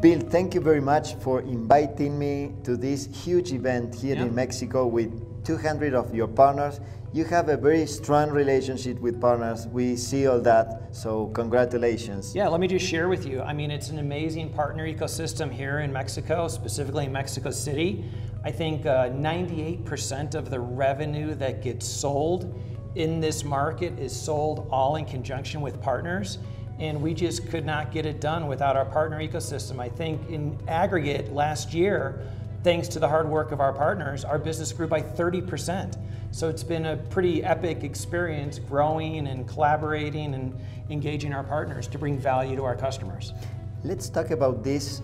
Bill, thank you very much for inviting me to this huge event here Yeah. in Mexico with 200 of your partners. You have a very strong relationship with partners. We see all that, so congratulations. Yeah, let me just share with you. I mean, it's an amazing partner ecosystem here in Mexico, specifically in Mexico City. I think uh, 98% of the revenue that gets sold in this market is sold all in conjunction with partners. And we just could not get it done without our partner ecosystem. I think in aggregate last year, thanks to the hard work of our partners, our business grew by 30%. So it's been a pretty epic experience growing and collaborating and engaging our partners to bring value to our customers. Let's talk about this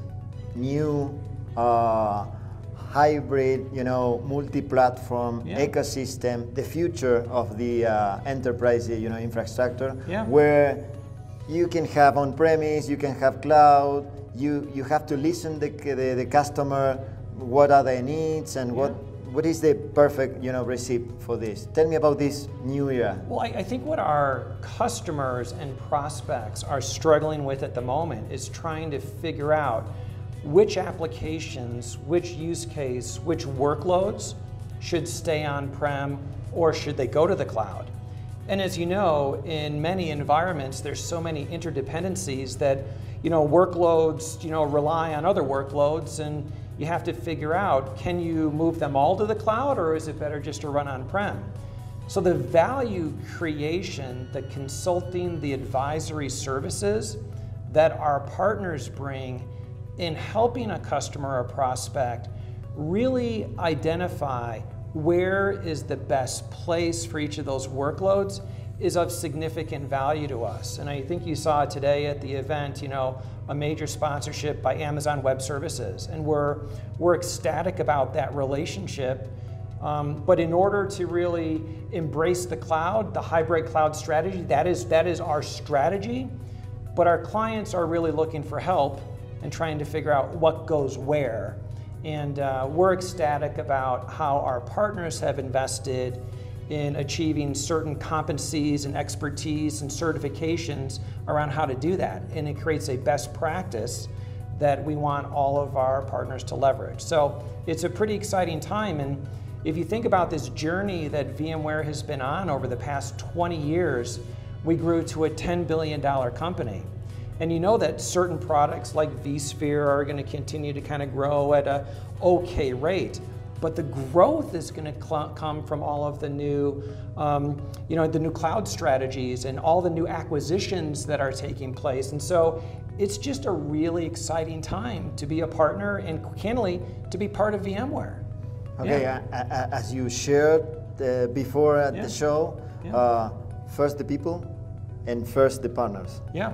new uh, hybrid, you know, multi-platform Yeah. ecosystem, the future of the uh, enterprise, you know, infrastructure, Yeah. where you can have on-premise, you can have cloud, you, you have to listen the, the, the customer, what are their needs and what, what is the perfect, you know, recipe for this. Tell me about this new era. Well, I, I think what our customers and prospects are struggling with at the moment is trying to figure out which applications, which use case, which workloads should stay on prem or should they go to the cloud. And as you know, in many environments, there's so many interdependencies that you know workloads you know rely on other workloads, and you have to figure out can you move them all to the cloud, or is it better just to run on prem? So the value creation, the consulting, the advisory services that our partners bring in helping a customer or prospect really identify where is the best place for each of those workloads is of significant value to us. And I think you saw today at the event, you know, a major sponsorship by Amazon Web Services. And we're, we're ecstatic about that relationship. Um, but in order to really embrace the cloud, the hybrid cloud strategy, that is, that is our strategy. But our clients are really looking for help and trying to figure out what goes where. And uh, we're ecstatic about how our partners have invested in achieving certain competencies and expertise and certifications around how to do that. And it creates a best practice that we want all of our partners to leverage. So it's a pretty exciting time. And if you think about this journey that VMware has been on over the past 20 years, we grew to a $10 billion company. And you know that certain products like vSphere are going to continue to kind of grow at a okay rate, but the growth is going to cl- come from all of the new, um, you know, the new cloud strategies and all the new acquisitions that are taking place. And so it's just a really exciting time to be a partner and candidly to be part of VMware. Okay, Yeah. a- as you shared uh, before at Yeah. the show, Yeah. uh, first the people and first the partners. Yeah,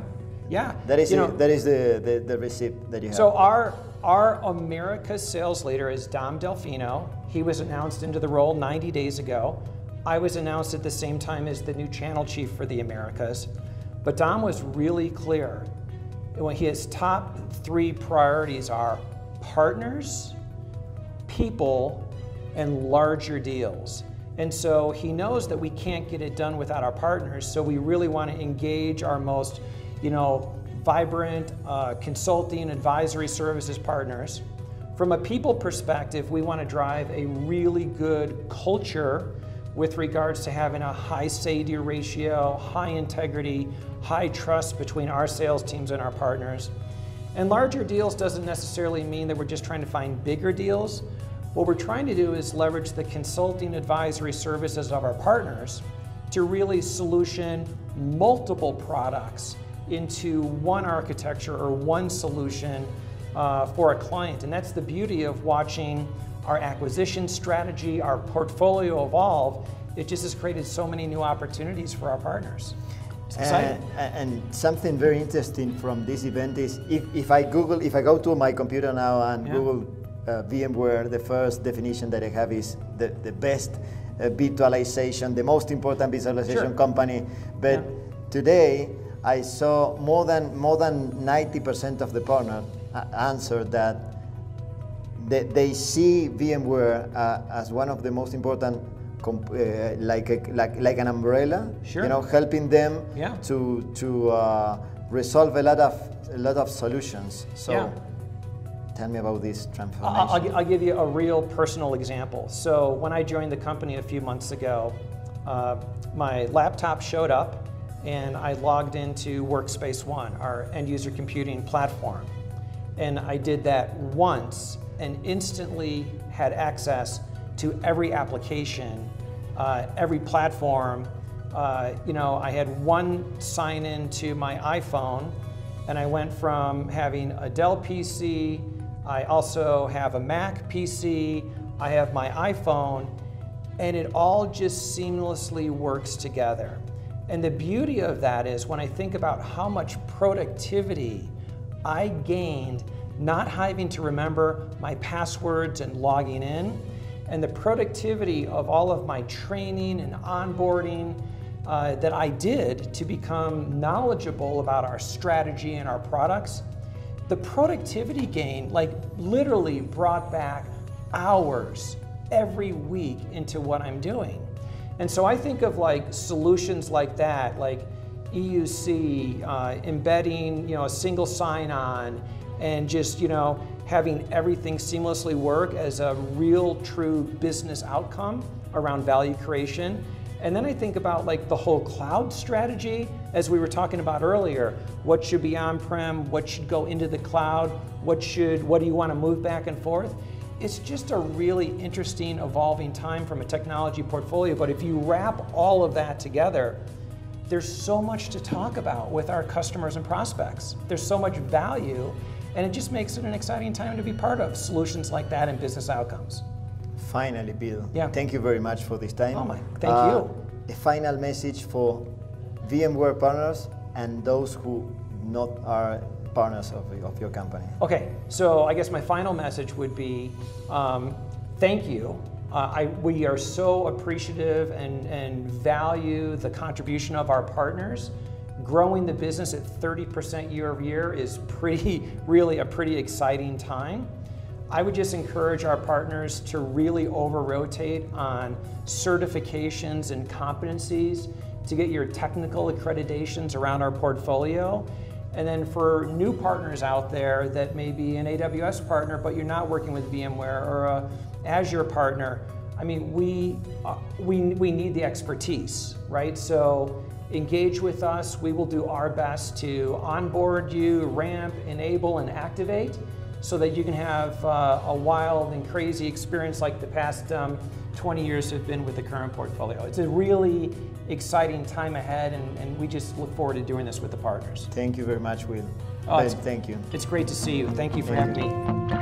yeah. That is, You the, know, that is the, the, the receipt that you have. So our our America's sales leader is Dom Delfino. He was announced into the role 90 days ago. I was announced at the same time as the new channel chief for the Americas. But Dom was really clear. When his top three priorities are partners, people, and larger deals. And so he knows that we can't get it done without our partners. So we really want to engage our most, you know, vibrant uh, consulting advisory services partners. From a people perspective, we want to drive a really good culture with regards to having a high say-do ratio, high integrity, high trust between our sales teams and our partners. And larger deals doesn't necessarily mean that we're just trying to find bigger deals. What we're trying to do is leverage the consulting advisory services of our partners to really solution multiple products into one architecture or one solution uh, for a client. And that's the beauty of watching our acquisition strategy, our portfolio evolve. It just has created so many new opportunities for our partners. And, and something very interesting from this event is if, if I Google, if I go to my computer now and Yeah. Google uh, VMware, the first definition that I have is the, the best uh, virtualization, the most important visualization Sure. company. But Yeah. today I saw more than more than 90% of the partner uh, answered that they, they see VMware uh, as one of the most important, comp- uh, like, a, like like an umbrella, Sure. you know, helping them Yeah. to to uh, resolve a lot of a lot of solutions. So Yeah. Tell me about this transformation. I'll, I'll, I'll, give you a real personal example. So when I joined the company a few months ago, uh, my laptop showed up and I logged into Workspace ONE, our end user computing platform. And I did that once and instantly had access to every application, uh, every platform. Uh, you know, I had one sign in to my iPhone and I went from having a Dell PC, I also have a Mac PC, I have my iPhone, and it all just seamlessly works together. And the beauty of that is when I think about how much productivity I gained not having to remember my passwords and logging in, and the productivity of all of my training and onboarding uh, that I did to become knowledgeable about our strategy and our products, the productivity gain like literally brought back hours every week into what I'm doing. And so I think of like solutions like that, like EUC, uh, embedding, you know, a single sign-on, and just, you know, having everything seamlessly work as a real, true business outcome around value creation. And then I think about like the whole cloud strategy, as we were talking about earlier. What should be on-prem? What should go into the cloud? What should? What do you want to move back and forth? It's just a really interesting, evolving time from a technology portfolio. But if you wrap all of that together, there's so much to talk about with our customers and prospects. There's so much value, and it just makes it an exciting time to be part of solutions like that and business outcomes. Finally, Bill. Yeah. Thank you very much for this time. Oh my, thank uh, you. A final message for VMware partners and those who not are partners of, of your company. Okay, so I guess my final message would be um, thank you. Uh, I, we are so appreciative and, and value the contribution of our partners. Growing the business at 30% year over year is pretty, really a pretty exciting time. I would just encourage our partners to really over rotate on certifications and competencies to get your technical accreditations around our portfolio. And then for new partners out there that may be an AWS partner, but you're not working with VMware or a Azure partner, I mean, we, uh, we, we need the expertise, right? So engage with us. We will do our best to onboard you, ramp, enable, and activate so that you can have uh, a wild and crazy experience like the past um, 20 years have been with the current portfolio. It's a really exciting time ahead, and, and, we just look forward to doing this with the partners. Thank you very much, Will. Oh, thank you. It's great to see you. Thank you for Thank having you. me.